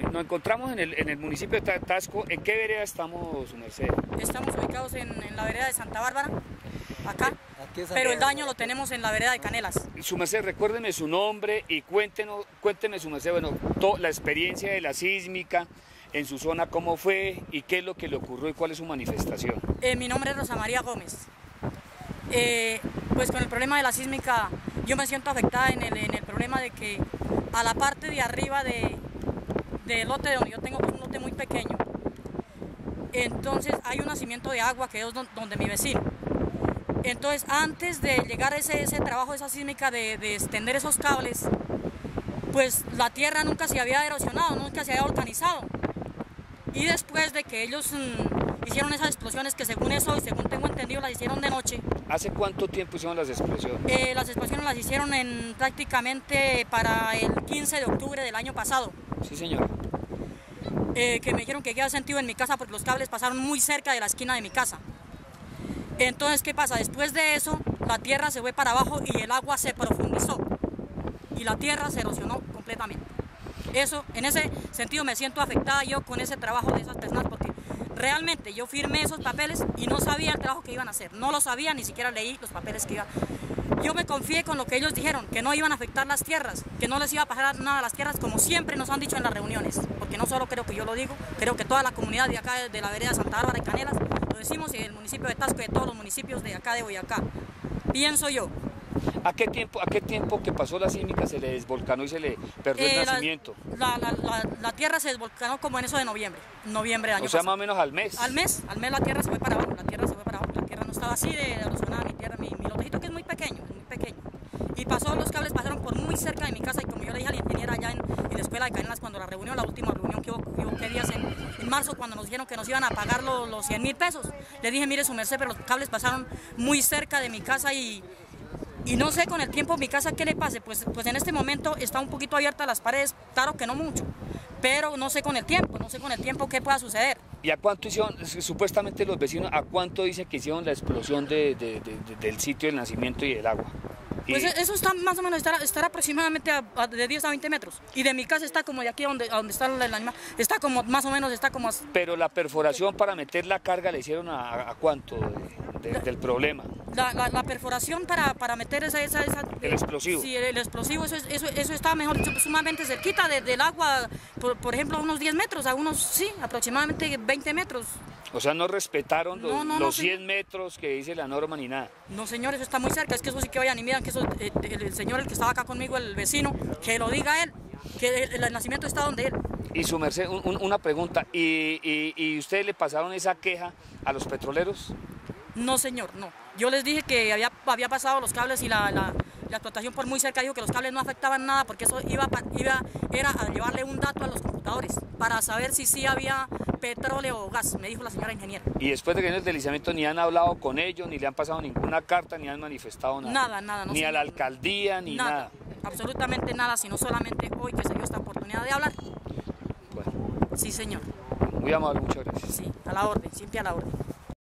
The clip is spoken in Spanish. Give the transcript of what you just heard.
Nos encontramos en el, en el municipio de Tasco. ¿En qué vereda estamos, su merced? Estamos ubicados en, en la vereda de Santa Bárbara, acá, pero el daño lo tenemos en la vereda de Canelas. Su merced, recuérdeme su nombre y cuéntenos, cuénteme su merced, bueno, to- la experiencia de la sísmica en su zona, cómo fue y qué es lo que le ocurrió y cuál es su manifestación. Eh, mi nombre es Rosa María Gómez. Eh, pues con el problema de la sísmica, yo me siento afectada en el, en el problema de que a la parte de arriba de, del lote donde yo tengo un lote muy pequeño, entonces hay un nacimiento de agua que es don- donde mi vecino. Entonces, antes de llegar a ese, ese trabajo, esa sísmica de, de extender esos cables, pues la tierra nunca se había erosionado, nunca se había volcanizado. Y después de que ellos mm, hicieron esas explosiones que según eso y según tengo entendido las hicieron de noche, ¿Hace cuánto tiempo hicieron las explosiones? eh, las explosiones las hicieron en prácticamente para el 15 de octubre del año pasado, Sí, señor. Eh, que me dijeron que había sentido en mi casa porque los cables pasaron muy cerca de la esquina de mi casa. Entonces, ¿qué pasa? Después de eso, la tierra se fue para abajo y el agua se profundizó y la tierra se erosionó completamente. Eso, en ese sentido me siento afectada yo con ese trabajo de esas personas porque realmente yo firmé esos papeles y no sabía el trabajo que iban a hacer. No lo sabía, ni siquiera leí los papeles que iban. Yo me confié con lo que ellos dijeron, que no iban a afectar las tierras, que no les iba a pasar nada a las tierras, como siempre nos han dicho en las reuniones. Porque no solo creo que yo lo digo, creo que toda la comunidad de acá, de la vereda Santa Bárbara y Canelas, lo decimos, y el municipio de Tasco y de todos los municipios de acá de Boyacá. Pienso yo, ¿A qué tiempo, a qué tiempo que pasó la sísmica se le desvolcanó y se le perdió Eh, el la- nacimiento? La, la- la- la tierra se desvolcanó como en eso de noviembre, noviembre del año O sea, más o menos al mes. Al mes, al mes la tierra se fue para abajo, la tierra se fue para abajo, la tierra no estaba así de erosionada mi tierra, mi, mi lotecito que es muy pequeño. Y pasó, los cables pasaron por muy cerca de mi casa y como yo le dije a la ingeniera allá en, en la escuela de Canelas cuando la reunión, la última reunión que hubo, que hubo ¿qué días en, marzo cuando nos dijeron que nos iban a pagar lo- los 100 mil pesos, le dije, mire su merced, pero los cables pasaron muy cerca de mi casa y, y no sé con el tiempo mi casa qué le pase, pues, pues en este momento está un poquito abierta las paredes, claro que no mucho, pero no sé con el tiempo, no sé con el tiempo qué pueda suceder. ¿Y a cuánto hicieron, supuestamente los vecinos, a cuánto dicen que hicieron la explosión de- de- de- de- del sitio del nacimiento y del agua? Pues eso está más o menos, estará, estará aproximadamente a- a de 10 a 20 metros. Y de mi casa está como de aquí a donde, a donde está el animal, está como más o menos, está como... a- pero la perforación para meter la carga le hicieron a, cuánto de- de- del problema. La, la- la perforación para, para meter esa... esa, esa- El explosivo. Sí, el, el explosivo, eso, es- eso, eso está, mejor dicho, sumamente cerquita de- del agua, por, por ejemplo, a unos 10 metros, a unos, sí, aproximadamente 20 metros. O sea, no respetaron los, No, no, no, los señor. 100 metros que dice la norma ni nada. No, señor, eso está muy cerca, es que eso sí que vayan y miran que eso, eh, el, señor, el que estaba acá conmigo, el vecino, que lo diga él, que el, el nacimiento está donde él. Y su merced, un- un- una pregunta, ¿y, y, y ustedes le pasaron esa queja a los petroleros? No, señor, no. Yo les dije que había, había pasado los cables y la, la- la explotación por muy cerca dijo que los cables no afectaban nada porque eso iba, era a llevarle un dato a los computadores para saber si sí había petróleo o gas, me dijo la señora ingeniera. Y después de que viene el deslizamiento ni han hablado con ellos, ni le han pasado ninguna carta, ni han manifestado nada. Nada, nada, no, Ni a la alcaldía, ni nada. absolutamente nada, sino solamente hoy que se dio esta oportunidad de hablar. Bueno, Sí, señor, muy amable, muchas gracias. sí, a la orden, siempre a la orden.